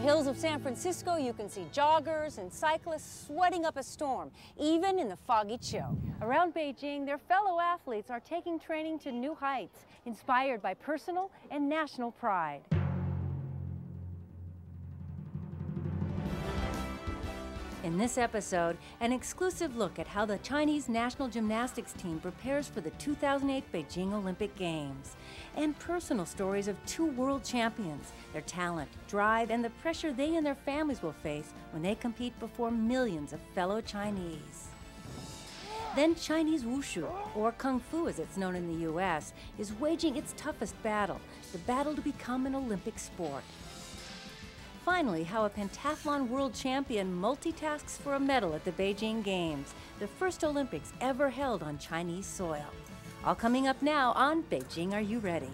the hills of San Francisco, you can see joggers and cyclists sweating up a storm, even in the foggy chill. Around Beijing, their fellow athletes are taking training to new heights, inspired by personal and national pride. In this episode, an exclusive look at how the Chinese national gymnastics team prepares for the 2008 Beijing Olympic Games, and personal stories of two world champions, their talent, drive, and the pressure they and their families will face when they compete before millions of fellow Chinese. Then Chinese Wushu, or Kung Fu as it's known in the US, is waging its toughest battle, the battle to become an Olympic sport. Finally, how a pentathlon world champion multitasks for a medal at the Beijing Games, the first Olympics ever held on Chinese soil. All coming up now on Beijing Are You Ready?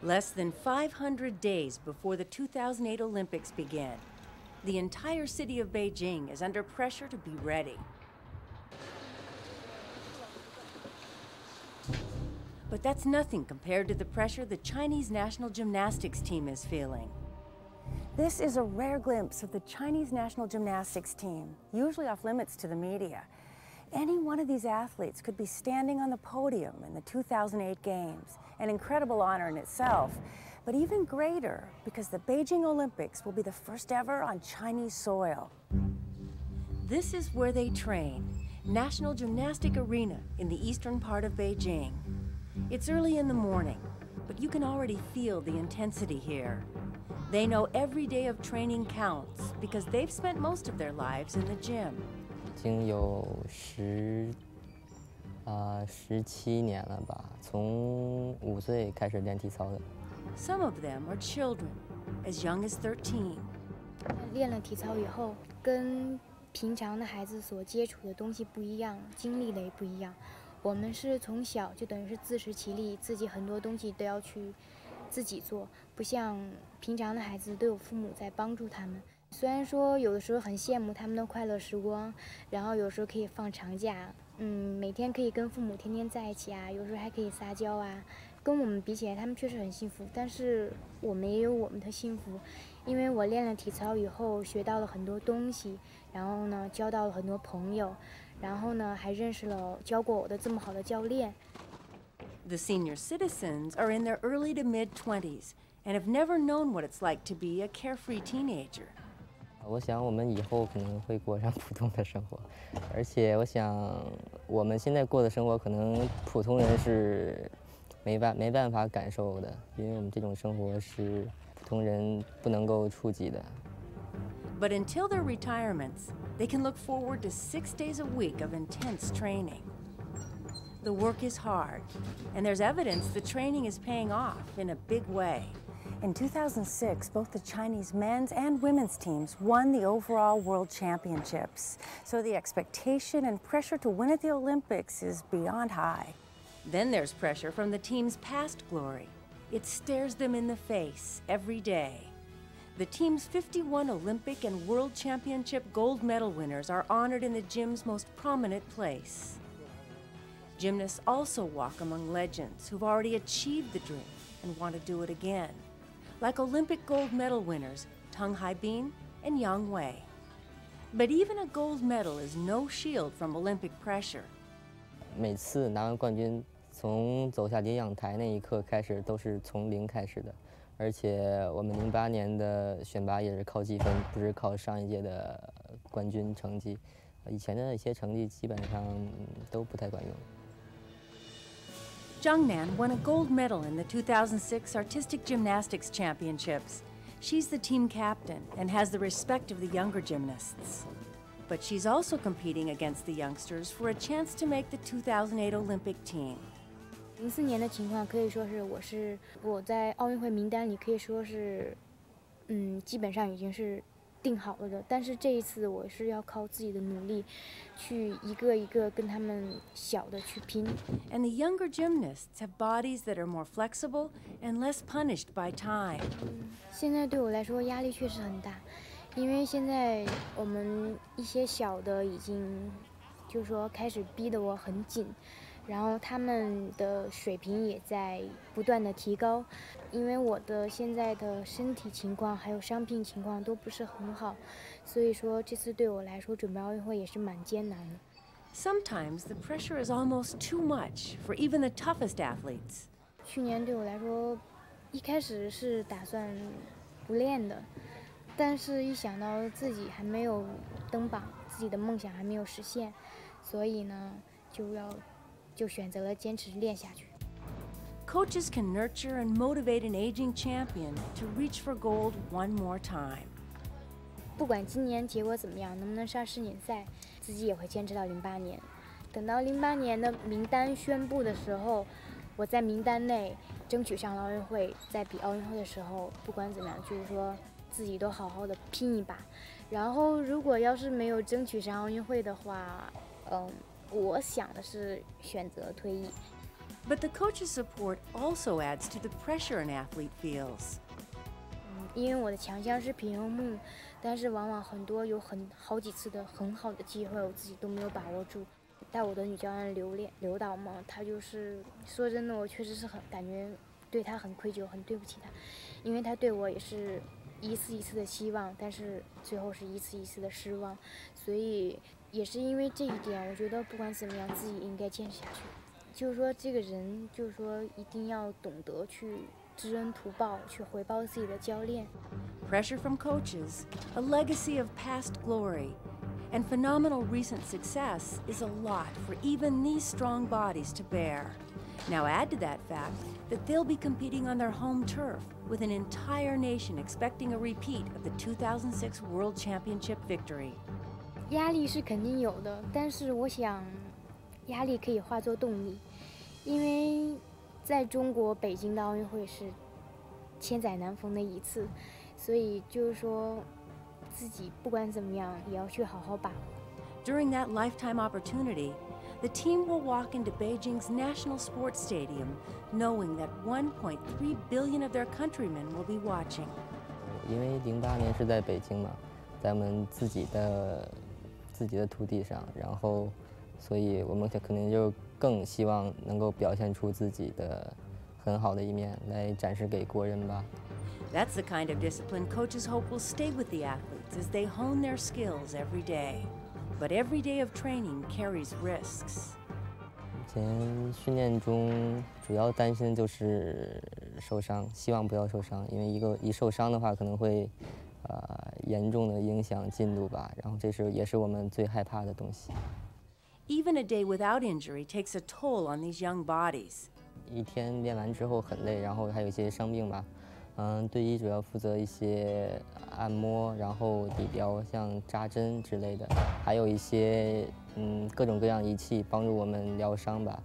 Less than 500 days before the 2008 Olympics begin, the entire city of Beijing is under pressure to be ready. But that's nothing compared to the pressure the Chinese national gymnastics team is feeling. This is a rare glimpse of the Chinese national gymnastics team, usually off limits to the media. Any one of these athletes could be standing on the podium in the 2008 Games, an incredible honor in itself, but even greater because the Beijing Olympics will be the first ever on Chinese soil. This is where they train, National Gymnastic Arena in the eastern part of Beijing. It's early in the morning, but you can already feel the intensity here. They know every day of training counts because they've spent most of their lives in the gym. 已经有十啊十七年了吧，从五岁开始练体操的。 Some of them are children, as young as 13. 练了体操以后，跟平常的孩子所接触的东西不一样，经历的也不一样。 我们是从小就等于是自食其力，自己很多东西都要去自己做，不像平常的孩子都有父母在帮助他们。虽然说有的时候很羡慕他们的快乐时光，然后有时候可以放长假，嗯，每天可以跟父母天天在一起啊，有时候还可以撒娇啊。跟我们比起来，他们确实很幸福，但是我们也有我们的幸福，因为我练了体操以后学到了很多东西，然后呢交到了很多朋友，然后呢还认识了教过我的这么好的教练。 The senior citizens are in their early to mid 20s and have never known what it's like to be a carefree teenager. 我想我们以后可能会过上普通的生活，而且我想我们现在过的生活可能普通人是没办没办法感受的，因为我们这种生活是普通人不能够触及的。 But until their retirements, they can look forward to six days a week of intense training. The work is hard, and there's evidence the training is paying off in a big way. In 2006, both the Chinese men's and women's teams won the overall world championships. So the expectation and pressure to win at the Olympics is beyond high. Then there's pressure from the team's past glory. It stares them in the face every day. The team's 51 Olympic and World Championship gold medal winners are honored in the gym's most prominent place. Gymnasts also walk among legends who've already achieved the dream and want to do it again, like Olympic gold medal winners Teng Haibin and Yang Wei. But even a gold medal is no shield from Olympic pressure. 每次拿完冠军，从走下接氧台那一刻开始，都是从零开始的。而且我们零八年的选拔也是靠积分，不是靠上一届的冠军成绩。以前的一些成绩基本上嗯都不太管用。 Zhang Nan won a gold medal in the 2006 Artistic Gymnastics Championships. She's the team captain and has the respect of the younger gymnasts. But she's also competing against the youngsters for a chance to make the 2008 Olympic team. 零四年的情况可以说是我是我在奥运会名单里可以说是，嗯，基本上已经是定好了的。但是这一次我是要靠自己的努力，去一个一个跟他们小的去拼。And the younger gymnasts have bodies that are more flexible and less punished by time. 现在对我来说压力确实很大，因为现在我们一些小的已经，就是说开始逼得我很紧，然后他们的水平也在不断的提高。因为我的现在的身体情况还有伤病情况都不是很好，所以说这次对我来说准备奥运会也是蛮艰难的。Sometimes the pressure is almost too much for even the toughest athletes. 去年对我来说，一开始是打算不练的，但是一想到自己还没有登榜，自己的梦想还没有实现，所以呢，就要就选择了坚持练下去。Coaches can nurture and motivate an aging champion to reach for gold one more time. 不管今年结果怎么样，能不能上世锦赛，自己也会坚持到零八年。等到零八年的名单宣布的时候，我在名单内，争取上了奥运会。在比奥运会的时候，不管怎么样，就是说自己都好好的拼一把。然后，如果要是没有争取上奥运会的话，嗯，我想的是选择退役。But the coach's support also adds to the pressure an athlete feels. 嗯，因为我的强项是平衡木，但是往往很多有很好几次的很好的机会，我自己都没有把握住。带我的女教练刘练刘导嘛，她就是说真的，我确实是很感觉对她很愧疚，很对不起她，因为她对我也是一次一次的希望，但是最后是一次一次的失望，所以也是因为这一点，我觉得不管怎么样，自己应该坚持下去。就是说，这个人就是说，一定要懂得去知恩图报，去回报自己的教练。Pressure from coaches, a legacy of past glory, and phenomenal recent success is a lot for even these strong bodies to bear. Now add to that fact that they'll be competing on their home turf with an entire nation expecting a repeat of the 2006 World Championship victory. 压力是肯定有的，但是我想。压力可以化作动力，因为在中国北京的奥运会是千载难逢的一次，所以就是说自己不管怎么样也要去好好把握。During that lifetime opportunity, the team will walk into Beijing's National Sports Stadium, knowing that 1.3 billion of their countrymen will be watching. 因为零八年是在北京嘛，咱们自己的自己的土地上，然后。所以我们可能就更希望能够表现出自己的很好的一面来展示给国人吧。That's the kind of discipline coaches hope will stay with the athletes as they hone their skills every day. But every day of training carries risks. 以前训练中主要担心就是受伤，希望不要受伤，因为一个一受伤的话可能会呃严重的影响进度吧。然后这是也是我们最害怕的东西。Even a day without injury takes a toll on these young bodies. 一天练完之后很累，然后还有一些伤病吧。嗯，队医主要负责一些按摩，然后底标，像扎针之类的，还有一些嗯各种各样仪器帮助我们疗伤吧。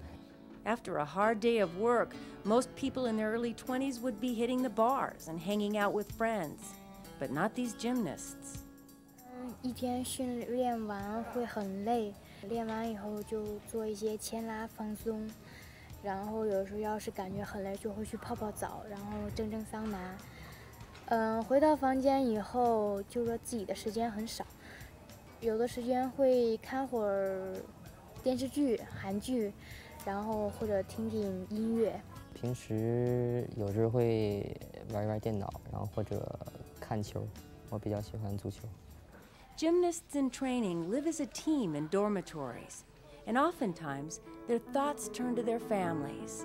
After a hard day of work, most people in their early 20s would be hitting the bars and hanging out with friends, but not these gymnasts. 嗯，一天训练完会很累。练完以后就做一些牵拉放松，然后有时候要是感觉很累，就会去泡泡澡，然后蒸蒸桑拿。嗯，回到房间以后，就说自己的时间很少，有的时间会看会儿电视剧、韩剧，然后或者听听音乐。平时有时候会玩一玩电脑，然后或者 看球，我比较喜欢足球。Gymnasts in training live as a team in dormitories, and oftentimes their thoughts turn to their families.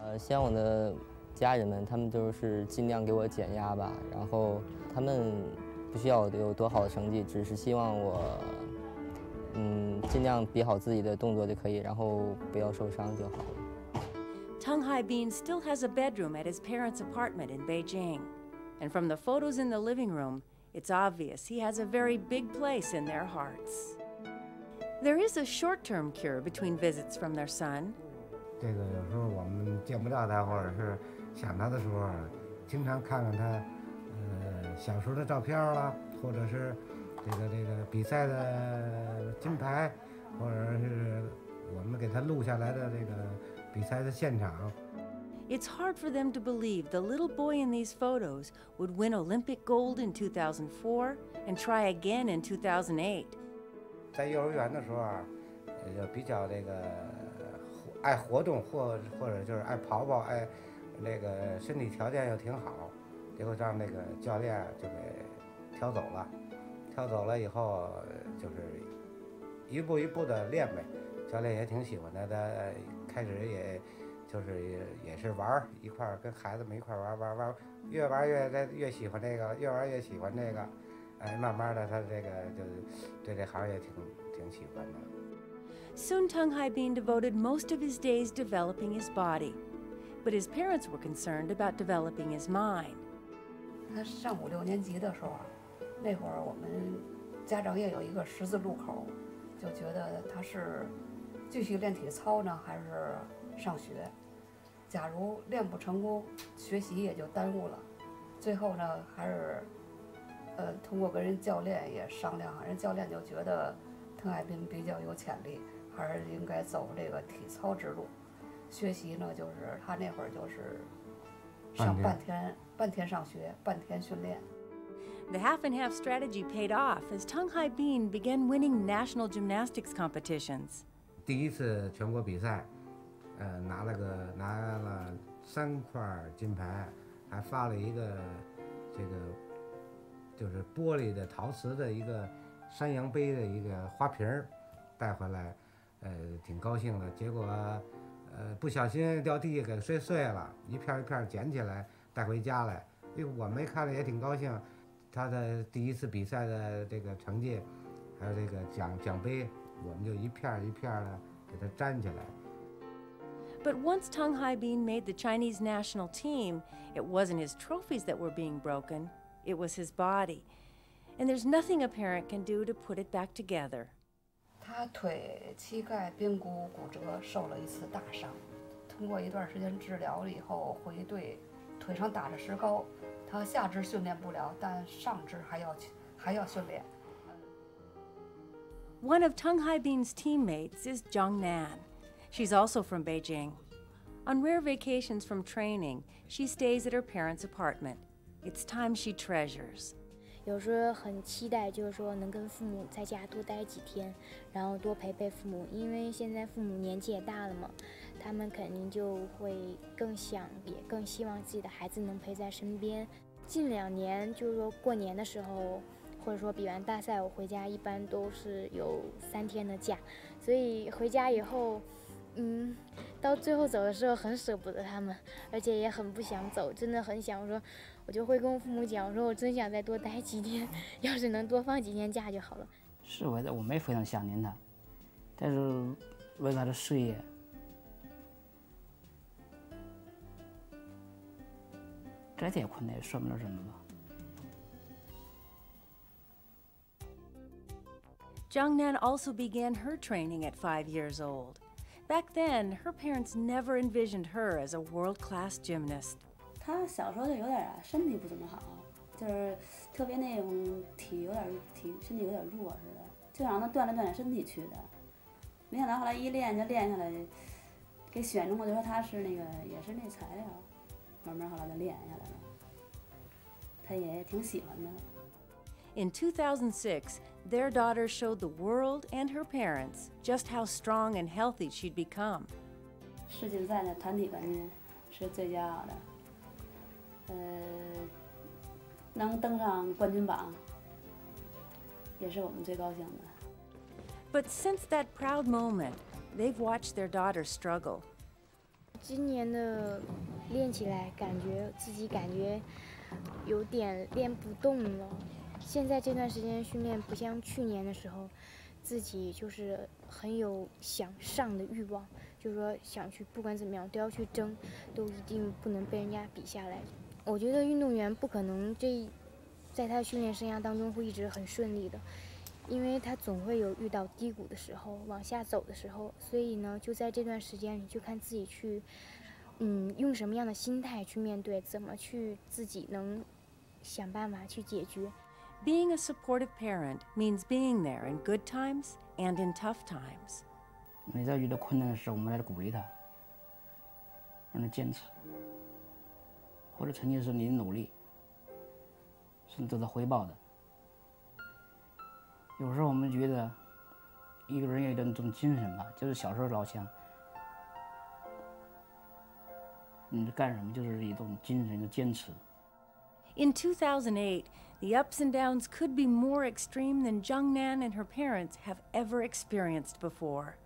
呃，像我的家人们，他们都是尽量给我减压吧，然后他们不需要有多好的成绩，只是希望我，嗯，尽量比好自己的动作就可以，然后不要受伤就好了。Teng Haibin still has a bedroom at his parents' apartment in Beijing. and from the photos in the living room. It's obvious he has a very big place in their hearts. There is a short term cure between visits from their son. 这个有时候我们见不到他，或者是想他的时候，经常看看他，呃，小时候的照片啦，或者是这个这个比赛的金牌，或者是我们给他录下来的这个比赛的现场。 it's hard for them to believe the little boy in these photos would win Olympic gold in 2004 and try again in 2008. 在幼儿园的时候啊，比较这个 爱活动或或者就是爱跑跑，爱那个身体条件又挺好，结果让那个教练就给挑走了。挑走了以后，就是一步一步的练呗。教练也挺喜欢他，他开始也 就是也也是玩儿，一块儿跟孩子们一块儿玩儿玩儿玩儿，越玩越在越喜欢这个，越玩越喜欢这个。哎，慢慢的他这个就是对这行业挺挺喜欢的。Soon Tung Hai Bin devoted most of his days developing his body, but his parents were concerned about developing his mind. 他上五六年级的时候，那会儿我们家长也有一个十字路口，就觉得他是继续练体操呢，还是上学？假如练不成功，学习也就耽误了。最后呢，还是呃通过跟人教练也商量，人教练就觉得滕海滨比较有潜力。还是应该走这个体操之路。学习呢，就是他那会儿就是上半天，半天上学，半天训练。The half and half strategy paid off as Tung Hai Bin began winning national gymnastics competitions. 第一次全国比赛，呃，拿了个拿了三块金牌，还发了一个这个就是玻璃的陶瓷的一个山羊杯的一个花瓶儿带回来。呃，挺高兴的。结果，呃，不小心掉地给摔碎了，一片一片捡起来带回家来。哎，我们看着也挺高兴。他的第一次比赛的这个成绩，还有这个奖奖杯，我们就一片一片的给他粘起来。But once Teng Haibin made the Chinese national team, it wasn't his trophies that were being broken, it was his body. And there's nothing a parent can do to put it back together. One of Teng Haibin's teammates is Zhang Nan. She's also from Beijing. On rare vacations from training, she stays at her parents' apartment. It's time she treasures. 有时候很期待，就是说能跟父母在家多待几天，然后多陪陪父母。因为现在父母年纪也大了嘛，他们肯定就会更想，也更希望自己的孩子能陪在身边。近两年就是说过年的时候，或者说比完大赛我回家，一般都是有三天的假，所以回家以后， 嗯，到最后走的时候很舍不得他们，而且也很不想走，真的很想说。我就会跟我父母讲，我说我真想再多待几天，要是能多放几天假就好了。是为了我没非常想念他，但是为了他的事业，这点困难也说不了什么吧。Zhang Nan also began her training at five years old. Back then, her parents never envisioned her as a world-class gymnast. 他小时候就有点身体不怎么好，就是特别那种体有点体身体有点弱似的，就让他锻炼锻炼身体去的。没想到后来一练就练下来，给选中了，就说他是那个也是那材料，慢慢后来就练下来了。他也挺喜欢的。In 2006, their daughter showed the world and her parents just how strong and healthy she'd become. 世锦赛的团体冠军是最骄傲的。呃，能登上冠军榜，也是我们最高兴的。But since that proud moment, they've watched their daughter struggle. 今年的练起来，感觉自己感觉有点练不动了。 现在这段时间训练不像去年的时候，自己就是很有想上的欲望，就是说想去，不管怎么样都要去争，都一定不能被人家比下来。我觉得运动员不可能这，在他训练生涯当中会一直很顺利的，因为他总会有遇到低谷的时候，往下走的时候。所以呢，就在这段时间里，就看自己去，嗯，用什么样的心态去面对，怎么去自己能想办法去解决。Being a supportive parent means being there in good times and in tough times。每在遇到困难的时候，我们来鼓励他，让他坚持。或者曾经是你的努力，是得到回报的。有时候我们觉得，一个人有一种这种精神吧，就是小时候老想，你干什么就是一种精神的坚持。In 2008, the ups and downs could be more extreme than Zhang Nan and her parents have ever experienced before.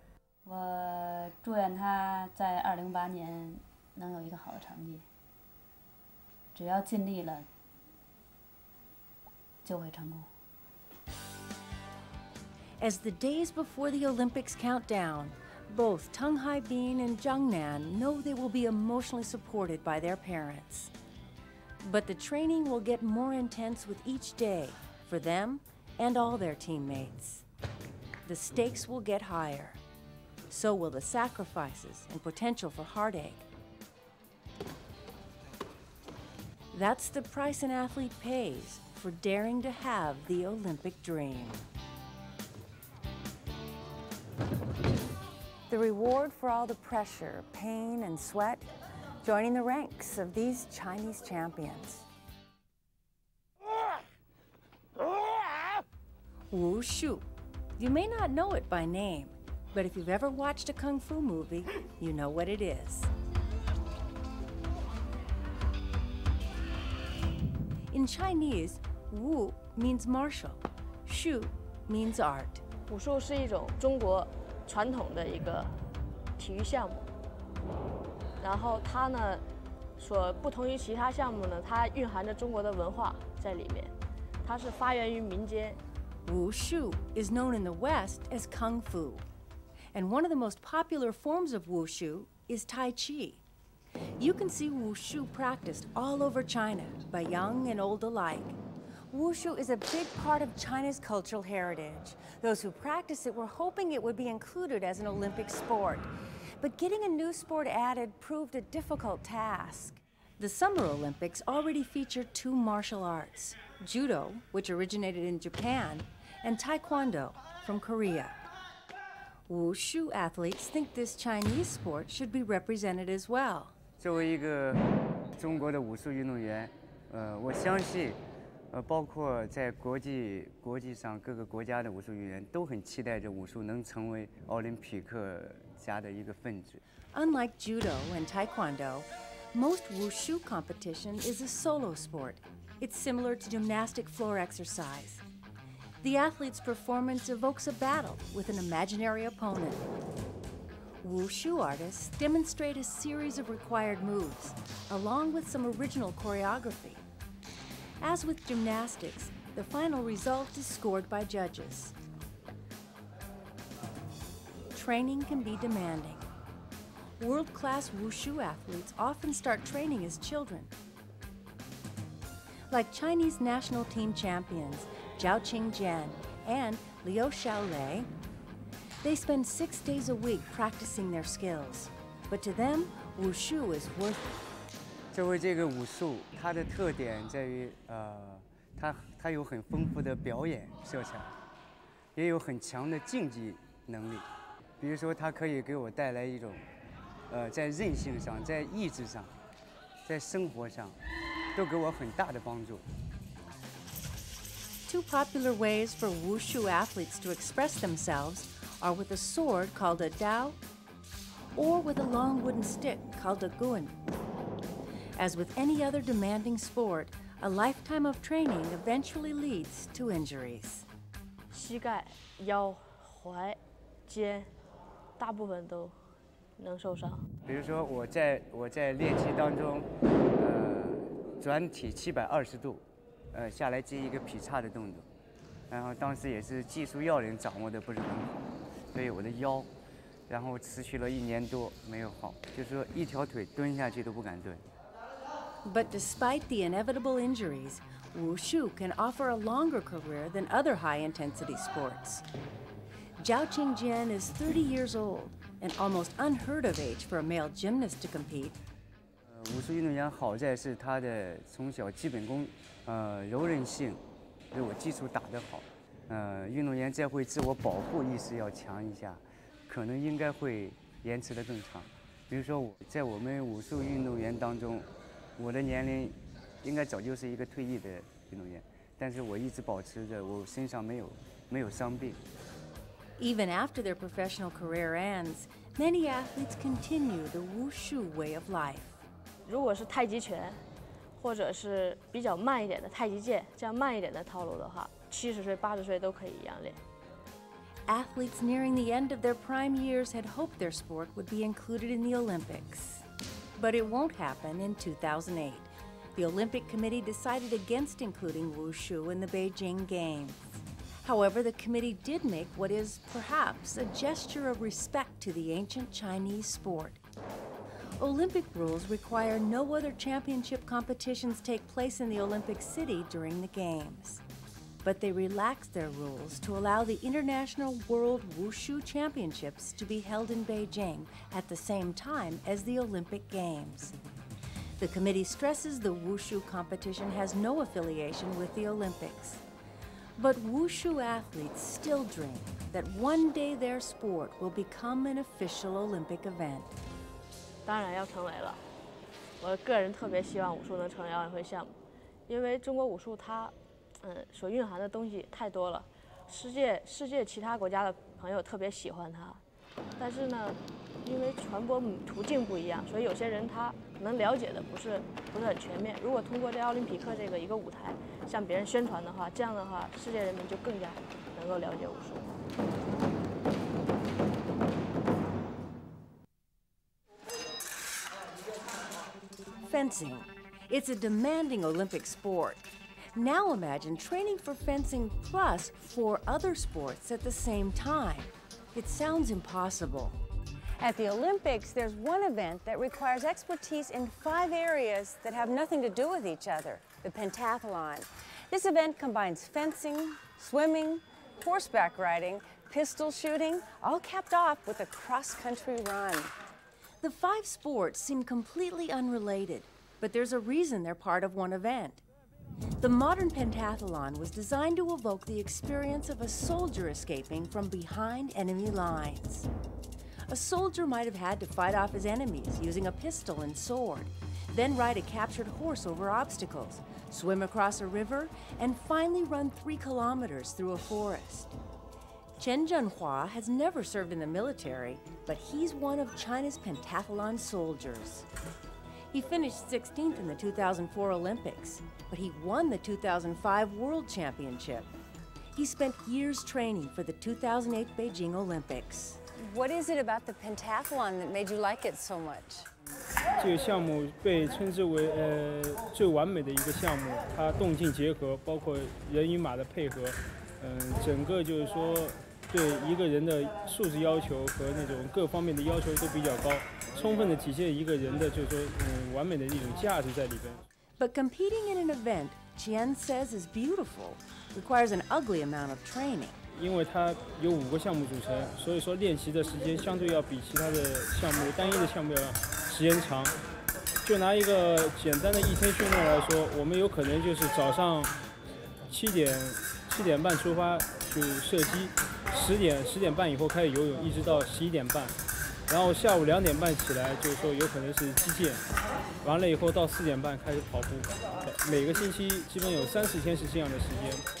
As the days before the Olympics count down, both Teng Haibin and Zhang Nan know they will be emotionally supported by their parents. But the training will get more intense with each day for them and all their teammates. The stakes will get higher. So will the sacrifices and potential for heartache. That's the price an athlete pays for daring to have the Olympic dream. The reward for all the pressure, pain, and sweat, joining the ranks of these Chinese champions. Wushu. You may not know it by name, but if you've ever watched a kung fu movie, you know what it is. In Chinese, Wu means martial, Shu means art. 武术是一种中国传统的一个体育项目， 然后它呢，所不同于其他项目呢，它蕴含着中国的文化在里面，它是发源于民间。 Wushu is known in the West as Kung Fu. And one of the most popular forms of Wushu is Tai Chi. You can see Wushu practiced all over China by young and old alike. Wushu is a big part of China's cultural heritage. Those who practice it were hoping it would be included as an Olympic sport. But getting a new sport added proved a difficult task. The Summer Olympics already feature two martial arts judo, which originated in Japan, and taekwondo from Korea. Wushu athletes think this Chinese sport should be represented as well. 作为一个中国的武术运动员，呃，我相信，呃，包括在国际国际上各个国家的武术运动员都很期待着武术能成为奥林匹克 家的一个分子。 Unlike judo and taekwondo, most wushu competition is a solo sport. It's similar to gymnastic floor exercise. The athlete's performance evokes a battle with an imaginary opponent. Wushu artists demonstrate a series of required moves, along with some original choreography. As with gymnastics, the final result is scored by judges. Training can be demanding. World class wushu athletes often start training as children. Like Chinese national team champions Zhao Qingjian and Liu Xiaolei, they spend six days a week practicing their skills. But to them, wushu is worth it. 作为这个武术，它的特点在于，呃，它它有很丰富的表演色彩，也有很强的竞技能力。 比如说，它可以给我带来一种，呃，在韧性上、在意志上、在生活上，都给我很大的帮助。 Two popular ways for wushu athletes to express themselves are with a sword called a dao or with a long wooden stick called a gun. As with any other demanding sport, a lifetime of training eventually leads to injuries. 膝盖、腰、踝、肩， 大部分都能受伤。比如说，我在我在练习当中，呃，转体七百二十度，呃，下来接一个劈叉的动作，然后当时也是技术要领掌握的不是很好，所以我的腰，然后持续了一年多没有好，就是说一条腿蹲下去都不敢蹲。But despite the inevitable injuries, wushu can offer a longer career than other high intensity sports. Zhao Qingjian is 30 years old, an almost unheard of age for a male gymnast to compete. 呃，武术运动员好在是他的从小基本功，呃，柔韧性，对我基础打得好，呃，运动员再会自我保护意识要强一下，可能应该会延迟的更长。比如说我在我们武术运动员当中，我的年龄应该早就是一个退役的运动员，但是我一直保持着我身上没有没有伤病。 Even after their professional career ends, many athletes continue the wushu way of life. 如果是太极拳，或者是比较慢一点的太极剑，这样慢一点的套路的话，七十岁、八十岁都可以一样练。Athletes nearing the end of their prime years had hoped their sport would be included in the Olympics. But it won't happen in 2008. The Olympic Committee decided against including wushu in the Beijing Games. However, the committee did make what is perhaps a gesture of respect to the ancient Chinese sport. Olympic rules require no other championship competitions take place in the Olympic City during the Games but they relaxed their rules to allow the International World Wushu Championships to be held in Beijing at the same time as the Olympic Games. The committee stresses the Wushu competition has no affiliation with the Olympics. But Wushu athletes still dream that one day their sport will become an official Olympic event. 当然要成为了，我个人特别希望武术能成为奥运会项目，因为中国武术它嗯，所蕴含的东西太多了，世界世界其他国家的朋友特别喜欢它，但是呢， 因为传播途径不一样，所以有些人他能了解的不是不是很全面。如果通过这奥林匹克这个一个舞台向别人宣传的话，这样的话，世界人民就更加能够了解武术。Fencing, it's a demanding Olympic sport. Now imagine training for fencing plus four other sports at the same time. It sounds impossible. At the Olympics, there's one event that requires expertise in five areas that have nothing to do with each other the pentathlon. This event combines fencing, swimming, horseback riding, pistol shooting, all capped off with a cross country run. The five sports seem completely unrelated, but there's a reason they're part of one event. The modern pentathlon was designed to evoke the experience of a soldier escaping from behind enemy lines. A soldier might have had to fight off his enemies using a pistol and sword, then ride a captured horse over obstacles, swim across a river, and finally run three kilometers through a forest. Chen Zhenhua has never served in the military, but he's one of China's pentathlon soldiers. He finished 16th in the 2004 Olympics, but he won the 2005 World Championship. He spent years training for the 2008 Beijing Olympics. What is it about the pentathlon that made you like it so much? but competing in an event, Chen says is beautiful, requires an ugly amount of training. 因为它有五个项目组成，所以说练习的时间相对要比其他的项目单一的项目要时间长。就拿一个简单的一天训练来说，我们有可能就是早上七点七点半出发去射击。十点十点半以后开始游泳，一直到十一点半，然后下午两点半起来，就是说有可能是击剑，完了以后到四点半开始跑步，每个星期基本有三四天是这样的时间。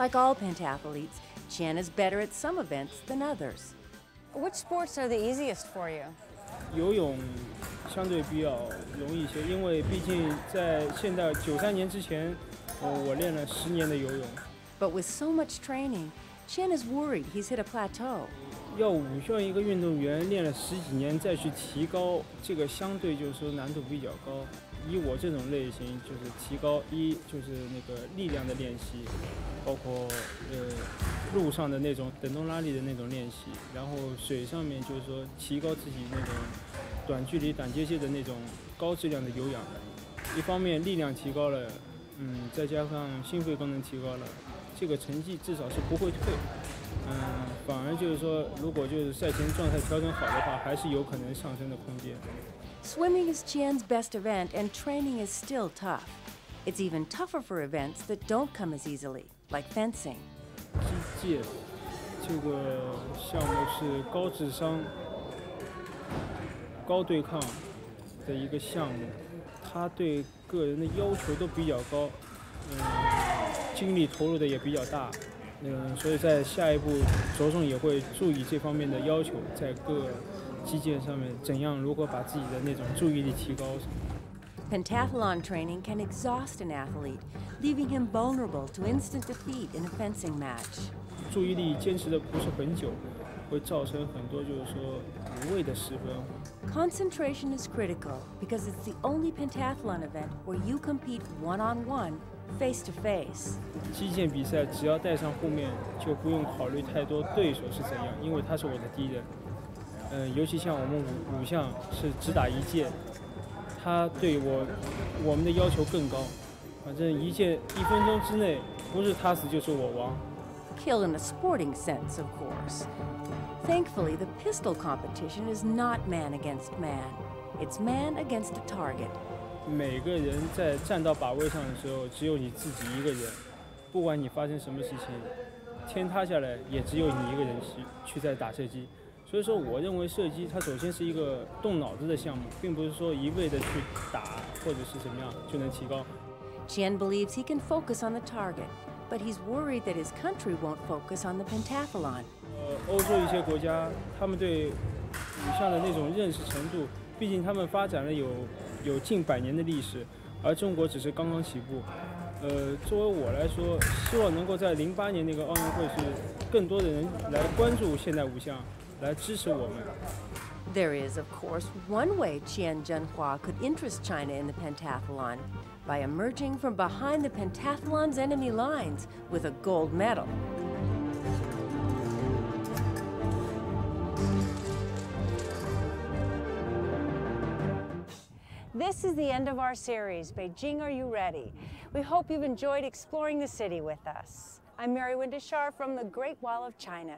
Like all pentathletes, Chen is better at some events than others. Which sports are the easiest for you? 游泳相对比较容易一些，因为毕竟在现在九三年之前，我练了十年的游泳。But with so much training. Chen is worried he's hit a plateau. 要武校一个运动员练了十几年再去提高，这个相对就是说难度比较高。 以我这种类型，就是提高一就是那个力量的练习，包括呃路上的那种等动拉力的那种练习，然后水上面就是说提高自己那种短距离、短间歇的那种高质量的有氧。一方面力量提高了，嗯，再加上心肺功能提高了。这个成绩至少是不会退，嗯，反而就是说，如果就是赛前状态调整好的话，还是有可能上升的空间。Swimming is Chen's best event and training is still tough. It's even tougher for events that don't come as easily, like fencing. 击剑上面怎样如何把自己的那种注意力提高。Pentathlon training can exhaust an athlete, leaving him vulnerable to instant defeat in a fencing match. 注意力坚持的不是很久，会造成很多就是说无谓的失分。Concentration is critical because it's the only pentathlon event where you compete one-on-one, face-to-face. 击剑比赛只要带上护面，就不用考虑太多对手是怎样，因为他是我的敌人。嗯，尤其像我们五五项是只打一届，他对我我们的要求更高。反正一届一分钟之内，不是他死就是我亡。Kill in a sporting sense, of course. Thankfully, the pistol competition is not man against man. It's man against a target. 每个人在站到靶位上的时候，只有你自己一个人。不管你发生什么事情，天塌下来也只有你一个人去去在打射击。所以说，我认为射击它首先是一个动脑子的项目，并不是说一味的去打或者是怎么样就能提高。Chen believes he can focus on the target, but he's worried that his country won't focus on the pentathlon. 呃，欧洲一些国家，他们对武项的那种认识程度，毕竟他们发展了有有近百年的历史，而中国只是刚刚起步。呃，作为我来说，希望能够在零八年那个奥运会是更多的人来关注现代武项，来支持我们。There is, of course, one way Chen Zhenhua could interest China in the pentathlon by emerging from behind the pentathlon's enemy lines with a gold medal. This is the end of our series, Beijing Are You Ready? We hope you've enjoyed exploring the city with us. I'm Mary Windishar from the Great Wall of China.